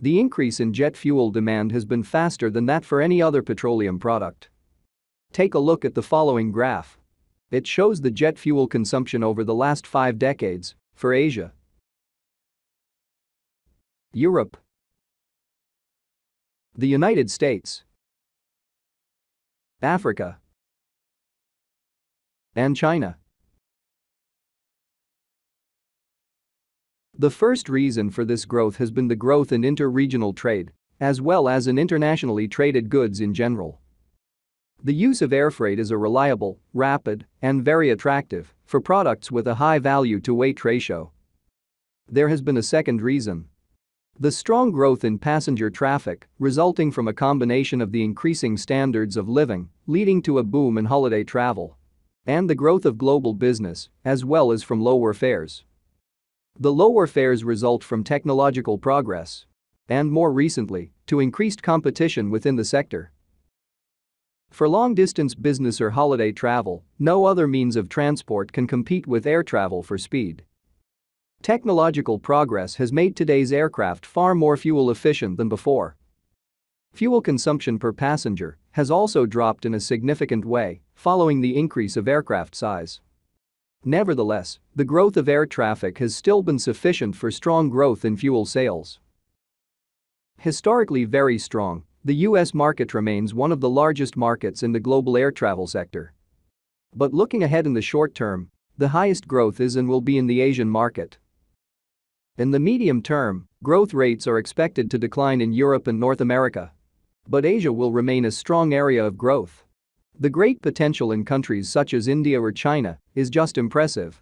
The increase in jet fuel demand has been faster than that for any other petroleum product. Take a look at the following graph. It shows the jet fuel consumption over the last five decades for Asia, Europe, the United States, Africa, and China. The first reason for this growth has been the growth in inter-regional trade, as well as in internationally traded goods in general. The use of air freight is a reliable, rapid, and very attractive for products with a high value to weight ratio. There has been a second reason. The strong growth in passenger traffic, resulting from a combination of the increasing standards of living, leading to a boom in holiday travel, and the growth of global business, as well as from lower fares. The lower fares result from technological progress and, more recently, to increased competition within the sector. For long-distance business or holiday travel, no other means of transport can compete with air travel for speed. Technological progress has made today's aircraft far more fuel efficient than before. Fuel consumption per passenger has also dropped in a significant way following the increase of aircraft size. Nevertheless, the growth of air traffic has still been sufficient for strong growth in fuel sales. Historically very strong, the US market remains one of the largest markets in the global air travel sector. But looking ahead in the short term, the highest growth is and will be in the Asian market. In the medium term, growth rates are expected to decline in Europe and North America. But Asia will remain a strong area of growth. The great potential in countries such as India or China is just impressive.